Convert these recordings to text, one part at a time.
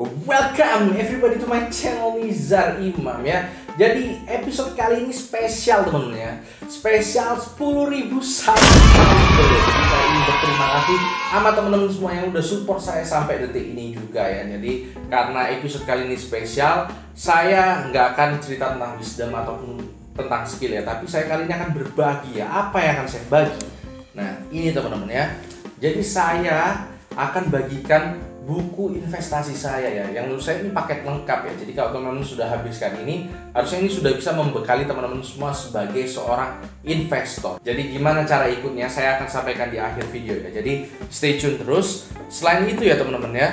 Welcome everybody to my channel Nizar Imam ya. Jadi episode kali ini spesial temen-temen ya. Spesial 10.000 subscriber. Saya berterima kasih sama teman-teman semua yang udah support saya sampai detik ini juga ya. Jadi karena episode kali ini spesial Saya nggak akan cerita tentang wisdom ataupun tentang skill ya. Tapi saya kali ini akan berbagi ya. Apa yang akan saya bagi? Nah ini teman-teman ya. Jadi saya akan bagikan buku investasi saya ya yang menurut saya ini paket lengkap ya. Jadi kalau teman-teman sudah habiskan ini harusnya ini sudah bisa membekali teman-teman semua sebagai seorang investor. Jadi gimana cara ikutnya? Saya akan sampaikan di akhir video ya. Jadi stay tune terus. Selain itu ya teman-teman ya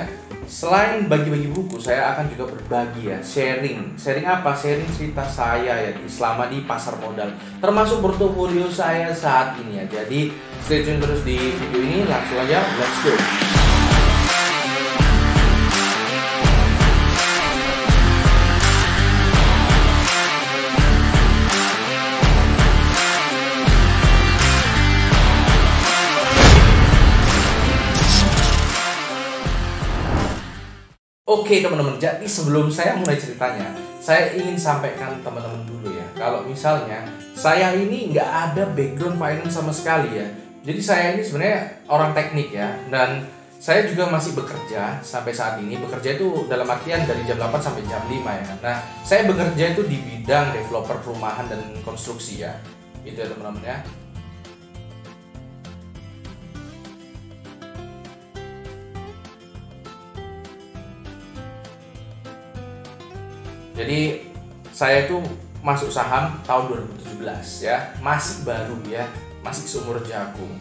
selain bagi-bagi buku saya akan juga berbagi ya. Sharing. Sharing apa? Sharing cerita saya ya selama di pasar modal. Termasuk portofolio saya saat ini ya. Jadi stay tune terus di video ini. Langsung aja let's go Oke teman-teman, jadi sebelum saya mulai ceritanya, saya ingin sampaikan teman-teman dulu ya. Kalau misalnya saya ini nggak ada background finance sama sekali ya. Jadi saya ini sebenarnya orang teknik ya, dan saya juga masih bekerja sampai saat ini. Bekerja itu dalam artian dari jam 8 sampai jam 5 ya. Nah, saya bekerja itu di bidang developer perumahan dan konstruksi ya. Itu ya teman-teman ya. Jadi saya itu masuk saham tahun 2017 ya, masih baru ya, masih seumur jagung.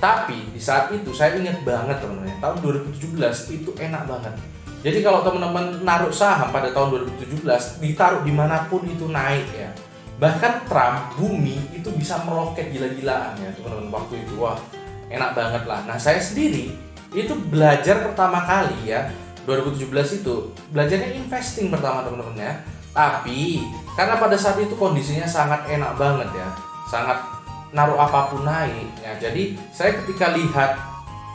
Tapi di saat itu saya ingat banget teman-teman, tahun 2017 itu enak banget. Jadi kalau teman-teman naruh saham pada tahun 2017, ditaruh di mana pun itu naik ya. Bahkan Trump, bumi itu bisa meroket gila-gilaan ya teman-teman waktu itu. Wah enak banget lah. Nah saya sendiri itu belajar pertama kali ya 2017 itu belajarnya investing pertama teman-teman ya. Tapi karena pada saat itu kondisinya sangat enak banget ya. Sangat naruh apa pun naik ya. Jadi saya ketika lihat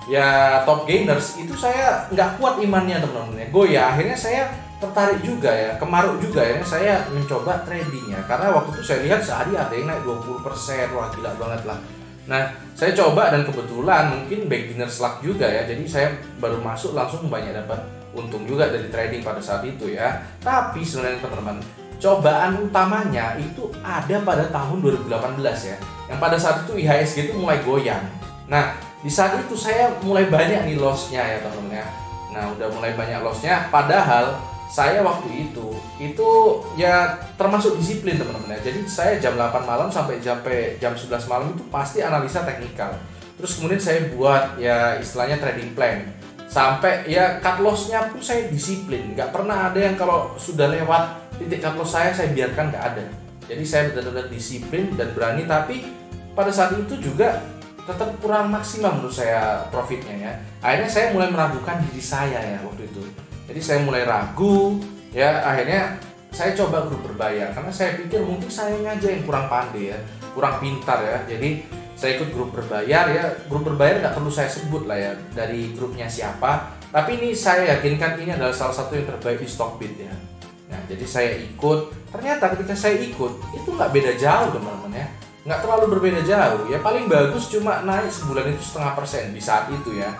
ya top gainers itu saya nggak kuat imannya teman-teman ya. Ya. Akhirnya saya tertarik juga ya. Kemaruk juga ya. Saya mencoba tradingnya karena waktu itu saya lihat sehari ada yang naik 20% wah gila banget lah. Nah, saya coba dan kebetulan mungkin beginner luck juga ya. Jadi saya baru masuk langsung banyak dapat untung juga dari trading pada saat itu ya. Tapi sebenarnya teman-teman, cobaan utamanya itu ada pada tahun 2018 ya. Yang pada saat itu IHSG itu mulai goyang. Nah, di saat itu saya mulai banyak nih lossnya ya teman-teman ya. Nah, udah mulai banyak lossnya. Padahal saya waktu itu itu ya termasuk disiplin teman-teman ya. Jadi saya jam 8 malam sampai sampai jam 11 malam itu pasti analisa teknikal. Terus kemudian saya buat ya istilahnya trading plan. Sampai ya cut lossnya pun saya disiplin. Nggak pernah ada yang kalau sudah lewat titik cut loss saya saya biarkan nggak ada. Jadi saya benar-benar disiplin dan berani tapi pada saat itu juga tetap kurang maksimal menurut saya profitnya ya. Akhirnya saya mulai meragukan diri saya ya waktu itu jadi saya mulai ragu ya akhirnya saya coba grup berbayar karena saya pikir mungkin saya aja yang kurang pandai ya kurang pintar ya jadi saya ikut grup berbayar ya. Grup berbayar nggak perlu saya sebut lah ya dari grupnya siapa. Tapi ini saya yakinkan ini adalah salah satu yang terbaik di Stockbit ya. Nah jadi saya ikut. Ternyata ketika saya ikut itu nggak beda jauh teman-teman ya. Nggak terlalu berbeda jauh. Ya paling bagus cuma naik sebulan itu setengah persen di saat itu ya.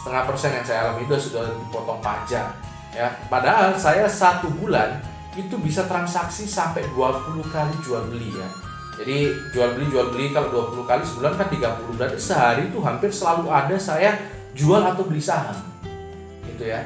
Setengah persen yang saya alami itu sudah dipotong pajak ya. Padahal saya satu bulan itu bisa transaksi sampai 20 kali jual beli ya jadi jual beli jual beli kalau 20 kali sebulan kan 30 berarti sehari itu hampir selalu ada saya jual atau beli saham. Gitu ya.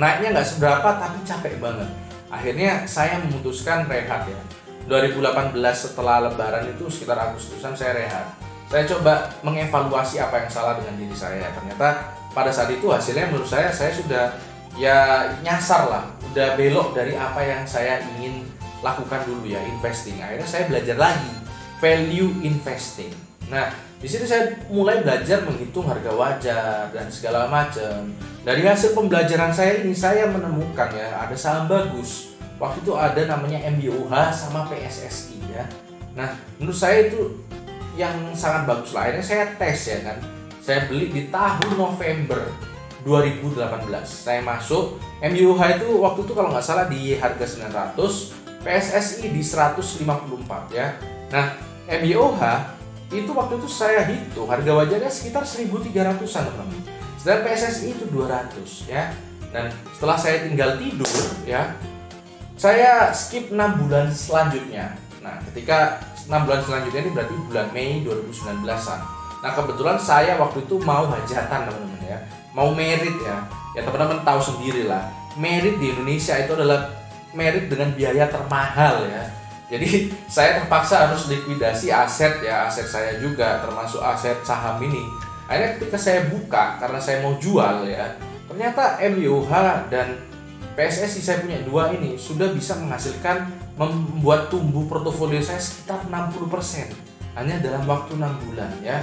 Naiknya nggak seberapa tapi capek banget. Akhirnya saya memutuskan rehat ya. 2018 setelah lebaran itu sekitar Agustusan saya rehat saya coba mengevaluasi apa yang salah dengan diri saya. Ternyata pada saat itu hasilnya menurut saya saya sudah ya nyasar lah. Udah belok dari apa yang saya ingin lakukan dulu ya investing. Akhirnya saya belajar lagi value investing. Nah di situ saya mulai belajar menghitung harga wajar dan segala macam. Dari hasil pembelajaran saya ini saya menemukan ya ada saham bagus. Waktu itu ada namanya MBOH sama PSSI ya. Nah menurut saya itu yang sangat bagus lah. Akhirnya saya tes ya kan. Saya beli di tahun November 2018 saya masuk MUH itu waktu itu kalau nggak salah di harga 900 PSSI di 154 ya. Nah MUH itu waktu itu saya hitung harga wajarnya sekitar 1300an teman-teman sedangkan PSSI itu 200 ya. Dan setelah saya tinggal tidur ya saya skip 6 bulan selanjutnya. Nah ketika 6 bulan selanjutnya ini berarti bulan Mei 2019an nah kebetulan saya waktu itu mau hajatan teman-teman ya. Mau merit ya. Ya teman-teman tahu sendiri lah merit di Indonesia itu adalah merit dengan biaya termahal ya. Jadi saya terpaksa harus likuidasi aset ya aset saya juga termasuk aset saham ini. Akhirnya ketika saya buka karena saya mau jual ya ternyata MUH dan PSSI saya punya dua ini sudah bisa menghasilkan membuat tumbuh portofolio saya sekitar 60% hanya dalam waktu 6 bulan ya.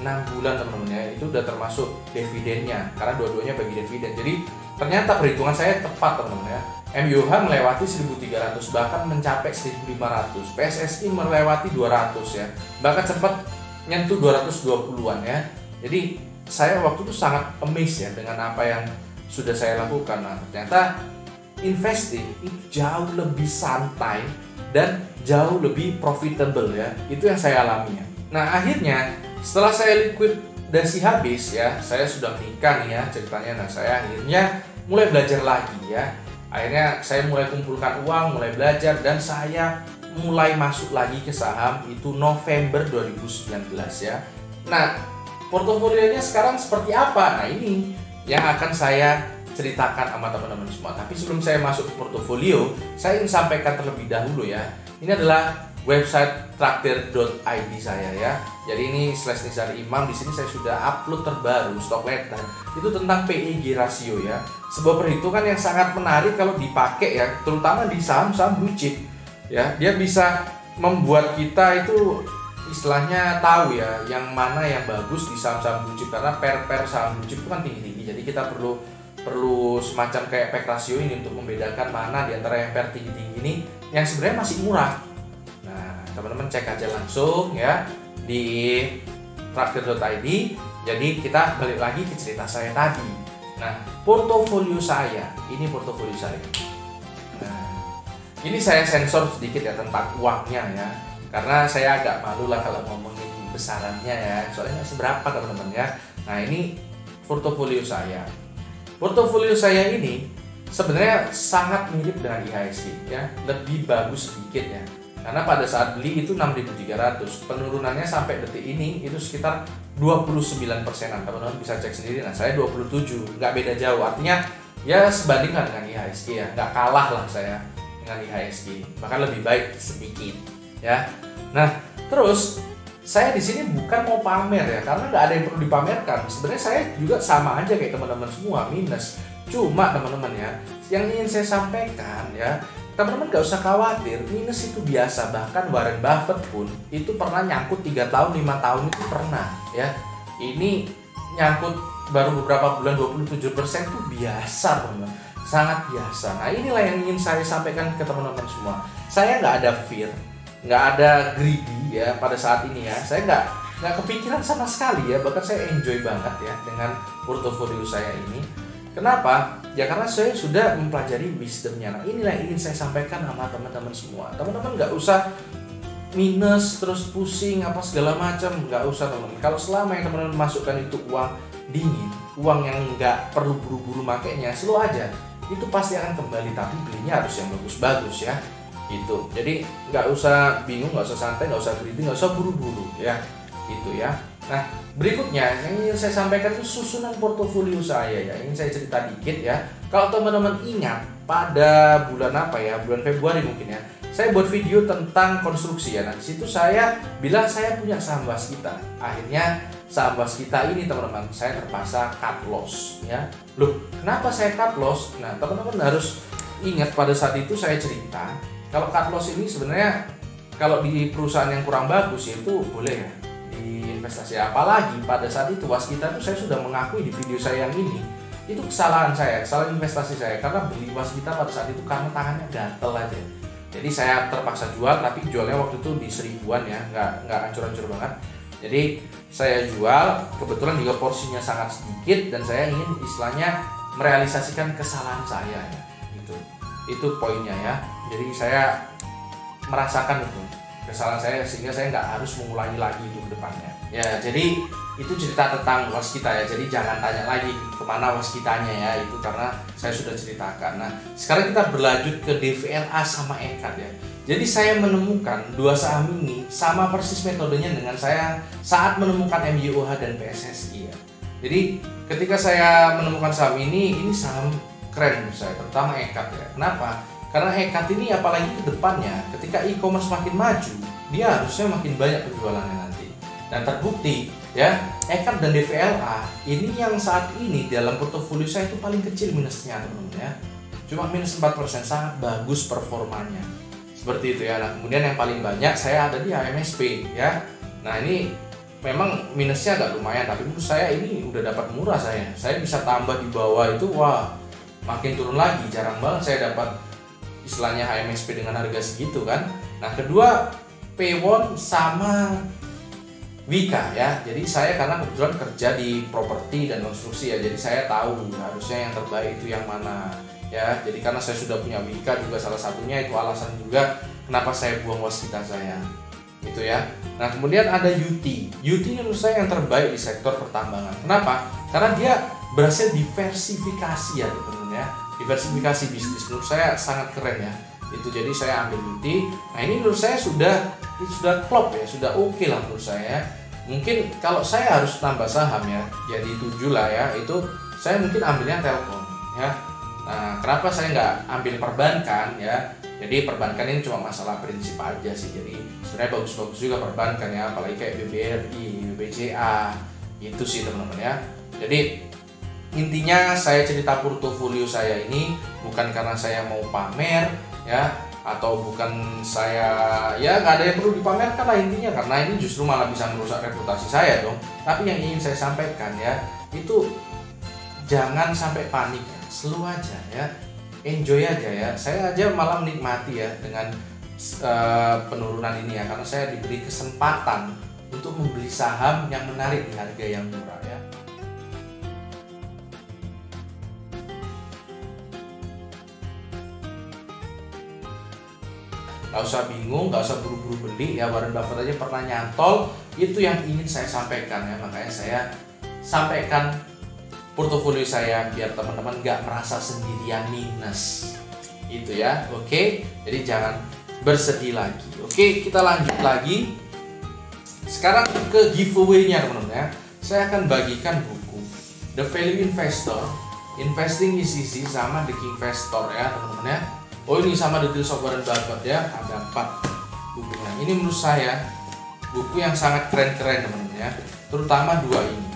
6 bulan teman-teman ya. Itu udah termasuk dividennya karena dua-duanya bagi dividen. Jadi ternyata perhitungan saya tepat teman-teman ya MUH melewati 1300 bahkan mencapai 1500 PSSI melewati 200 ya bahkan sempat nyentuh 220-an ya jadi saya waktu itu sangat amazed ya dengan apa yang sudah saya lakukan. Nah, ternyata investing itu jauh lebih santai dan jauh lebih profitable ya. Itu yang saya alami ya. Nah, akhirnya setelah saya likuidasi habis ya, saya sudah menikah nih ya ceritanya. Nah, saya akhirnya mulai belajar lagi ya. Akhirnya saya mulai kumpulkan uang, mulai belajar dan saya mulai masuk lagi ke saham itu November 2019 ya. Nah, portofolionya sekarang seperti apa? Nah, ini yang akan saya ceritakan sama teman-teman semua. Tapi sebelum saya masuk ke portofolio, saya ingin sampaikan terlebih dahulu ya. Ini adalah website traktir.id saya ya. Jadi ini slash Nizar Imam di sini saya sudah upload terbaru stock letter itu tentang PEG rasio ya. Sebuah perhitungan yang sangat menarik kalau dipakai ya, terutama di saham-saham blue chip. Ya. Dia bisa membuat kita itu istilahnya tahu ya yang mana yang bagus di saham-saham blue chip. Karena per per saham blue chip itu kan tinggi-tinggi jadi kita perlu perlu semacam kayak pack rasio ini untuk membedakan mana di antara yang per tinggi-tinggi ini yang sebenarnya masih murah. Nah teman-teman cek aja langsung ya di traktir.id jadi kita balik lagi ke cerita saya tadi nah portofolio saya. Ini portofolio saya. Nah ini saya sensor sedikit ya tentang uangnya ya. Karena saya agak malu lah kalau ngomongin besarannya ya. Soalnya seberapa teman-teman ya? Nah ini portofolio saya. Portofolio saya ini sebenarnya sangat mirip dengan IHSG ya. Lebih bagus sedikit ya. Karena pada saat beli itu 6.300 penurunannya sampai detik ini itu sekitar 29 persenan teman-teman bisa cek sendiri nah saya 27 nggak beda jauh artinya ya sebandingkan dengan IHSG ya nggak kalah lah saya dengan IHSG bahkan lebih baik sedikit ya. Nah, terus saya di sini bukan mau pamer ya, karena nggak ada yang perlu dipamerkan. Sebenarnya saya juga sama aja kayak teman-teman semua minus. Cuma teman-teman ya, yang ingin saya sampaikan ya, teman-teman nggak usah khawatir, minus itu biasa. Bahkan Warren Buffett pun itu pernah nyangkut 3 tahun, 5 tahun itu pernah ya. Ini nyangkut baru beberapa bulan 27% itu biasa teman-teman sangat biasa. Nah inilah yang ingin saya sampaikan ke teman-teman semua. Saya nggak ada fear, nggak ada greedy ya pada saat ini ya saya nggak nggak kepikiran sama sekali ya bahkan saya enjoy banget ya dengan portofolio saya ini kenapa? Ya karena saya sudah mempelajari wisdomnya. Nah inilah yang ingin saya sampaikan sama teman-teman semua. Teman-teman nggak usah minus terus pusing apa segala macam. Nggak usah teman kalau selama yang teman-teman masukkan itu uang dingin uang yang nggak perlu buru-buru makainya slow aja. Itu pasti akan kembali tapi belinya harus yang bagus-bagus ya. Gitu. Jadi nggak usah bingung nggak usah santai nggak usah kritik nggak usah buru-buru ya. Gitu ya nah berikutnya yang ingin saya sampaikan itu susunan portofolio saya ya. Ingin saya cerita dikit ya. Kalau teman-teman ingat pada bulan apa ya? Bulan Februari mungkin ya. Saya buat video tentang konstruksi ya. Nah situ saya bilang saya punya saham kita. Akhirnya saham kita ini teman-teman saya terpaksa cut loss ya. Loh kenapa saya cut loss? Nah teman-teman harus ingat pada saat itu saya cerita kalau cut loss ini sebenarnya kalau di perusahaan yang kurang bagus ya itu boleh ya di investasi apalagi pada saat itu waskita itu saya sudah mengakui di video saya yang ini itu kesalahan saya kesalahan investasi saya. Karena beli waskita pada saat itu karena tangannya gatel aja. Jadi saya terpaksa jual tapi jualnya waktu itu di seribuan ya nggak nggak hancur-hancur banget. Jadi saya jual kebetulan juga porsinya sangat sedikit dan saya ingin istilahnya merealisasikan kesalahan saya ya gitu. Itu poinnya ya. Jadi saya merasakan itu kesalahan saya sehingga saya nggak harus mengulangi lagi itu ke depannya. Ya jadi itu cerita tentang waskita ya. Jadi jangan tanya lagi ke mana waskitanya ya itu karena saya sudah ceritakan. Nah sekarang kita berlanjut ke DVLA sama EKAD ya. Jadi saya menemukan dua saham ini sama persis metodenya dengan saya saat menemukan MYOH dan PSSI ya. Jadi ketika saya menemukan saham ini ini saham keren menurut saya terutama EKAD ya. Kenapa karena EKAD ini apalagi ke depannya ketika e-commerce makin maju dia harusnya makin banyak penjualannya nanti. Dan terbukti ya EKAD dan DVLA ini yang saat ini dalam portofolio saya itu paling kecil minusnya teman-teman ya. Cuma minus 4% sangat bagus performanya. Seperti itu ya. Nah kemudian yang paling banyak saya ada di AMSP ya. Nah ini memang minusnya agak lumayan tapi menurut saya ini udah dapat murah saya. Saya bisa tambah di bawah itu wah makin turun lagi jarang banget saya dapat istilahnya HMSP dengan harga segitu kan nah kedua P1 sama Wika ya. Jadi saya karena kebetulan kerja di properti dan konstruksi ya. Jadi saya tahu harusnya yang terbaik itu yang mana ya. Jadi karena saya sudah punya Wika juga salah satunya itu alasan juga kenapa saya buang waskita saya. Itu ya. Nah, kemudian ada UT. UT menurut saya yang terbaik di sektor pertambangan. Kenapa? Karena dia berhasil diversifikasi ya ya. Diversifikasi bisnis. Menurut saya sangat keren ya. Itu jadi saya ambil UT nah ini menurut saya sudah ini sudah klop ya sudah oke okay lah menurut saya mungkin kalau saya harus tambah saham ya jadi tujuh lah ya itu saya mungkin ambilnya Telkom ya. Nah kenapa saya nggak ambil perbankan ya? Jadi perbankan ini cuma masalah prinsip aja sih jadi sebenarnya bagus-bagus juga perbankan ya apalagi kayak BBRI, BBCA itu sih teman-teman ya. Jadi intinya saya cerita portofolio saya ini bukan karena saya mau pamer ya atau bukan saya ya nggak ada yang perlu dipamerkan lah intinya karena ini justru malah bisa merusak reputasi saya dong. Tapi yang ingin saya sampaikan ya itu jangan sampai panik ya. Slow aja ya. Enjoy aja ya. Saya aja malah menikmati ya dengan uh, penurunan ini ya. Karena saya diberi kesempatan untuk membeli saham yang menarik di harga yang murah ya nggak usah bingung, nggak usah buru-buru beli ya Warren Buffett aja pernah nyantol itu yang ingin saya sampaikan ya makanya saya sampaikan portofolio saya biar teman-teman nggak merasa sendirian minus. Itu ya oke? Jadi jangan bersedih lagi oke? Kita lanjut lagi. Sekarang ke giveaway-nya teman-teman ya. Saya akan bagikan buku. The Value Investor. Investing is Easy sama The King Investor ya teman-teman ya oh ini sama Deals of Warren Buffett ya. Ada empat bukunya ini menurut saya buku yang sangat keren-keren teman-teman ya. Terutama dua ini.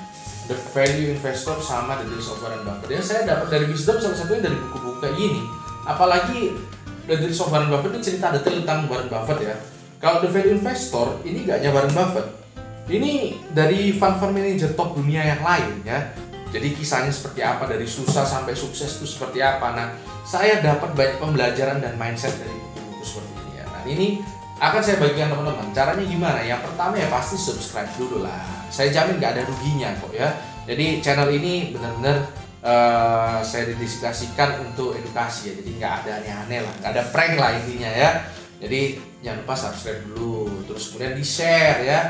The Value Investor sama The Deals of Warren Buffett saya dapat dari wisdom salah satunya dari buku-buku kayak gini. Apalagi The Deals of Warren Buffett ini cerita detail tentang Warren Buffett ya. Kalau The Value Investor ini gak hanya Warren Buffett. Ini dari fund-fund manager top dunia yang lain ya jadi kisahnya seperti apa dari susah sampai sukses itu seperti apa nah saya dapat banyak pembelajaran dan mindset dari buku-buku seperti ini ya. Nah ini akan saya bagikan teman-teman. Caranya gimana? Yang pertama ya pasti subscribe dulu lah. Saya jamin nggak ada ruginya kok ya. Jadi channel ini benar-benar uh, saya dedikasikan untuk edukasi ya. Jadi nggak ada aneh-aneh lah, nggak ada prank lah intinya ya. Jadi jangan lupa subscribe dulu, terus kemudian di share ya,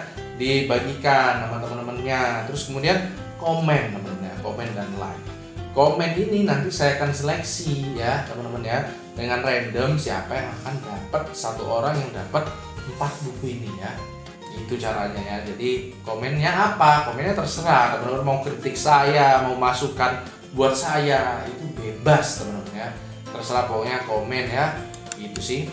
dibagikan sama teman-temannya, terus kemudian komen ya, komen dan like. Komen ini nanti saya akan seleksi ya teman-teman ya. Dengan random siapa yang akan dapat satu orang yang dapat empat buku ini ya. Itu caranya ya. Jadi komennya apa? Komennya terserah. Teman-teman mau kritik saya mau masukan buat saya itu bebas teman-teman ya. Terserah pokoknya komen ya. Itu sih.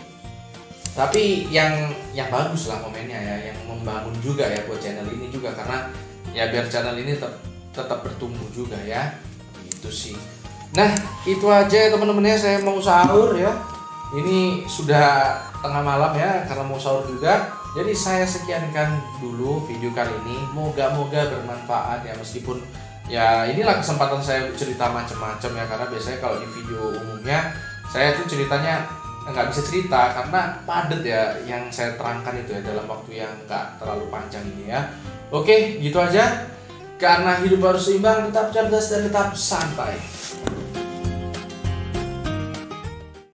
Tapi yang yang bagus lah komennya ya yang membangun juga ya buat channel ini juga. Karena ya biar channel ini tetap tetap bertumbuh juga ya. Itu sih. Nah itu aja ya teman-teman ya. Saya mau sahur ya. Ini sudah tengah malam ya karena mau sahur juga. Jadi saya sekiankan dulu video kali ini. Moga-moga bermanfaat ya meskipun ya inilah kesempatan saya cerita macam-macam ya karena biasanya kalau di video umumnya saya tuh ceritanya nggak bisa cerita karena padat ya yang saya terangkan itu ya dalam waktu yang nggak terlalu panjang ini ya. Oke, gitu aja. Karena hidup harus seimbang, tetap cerdas dan tetap santai.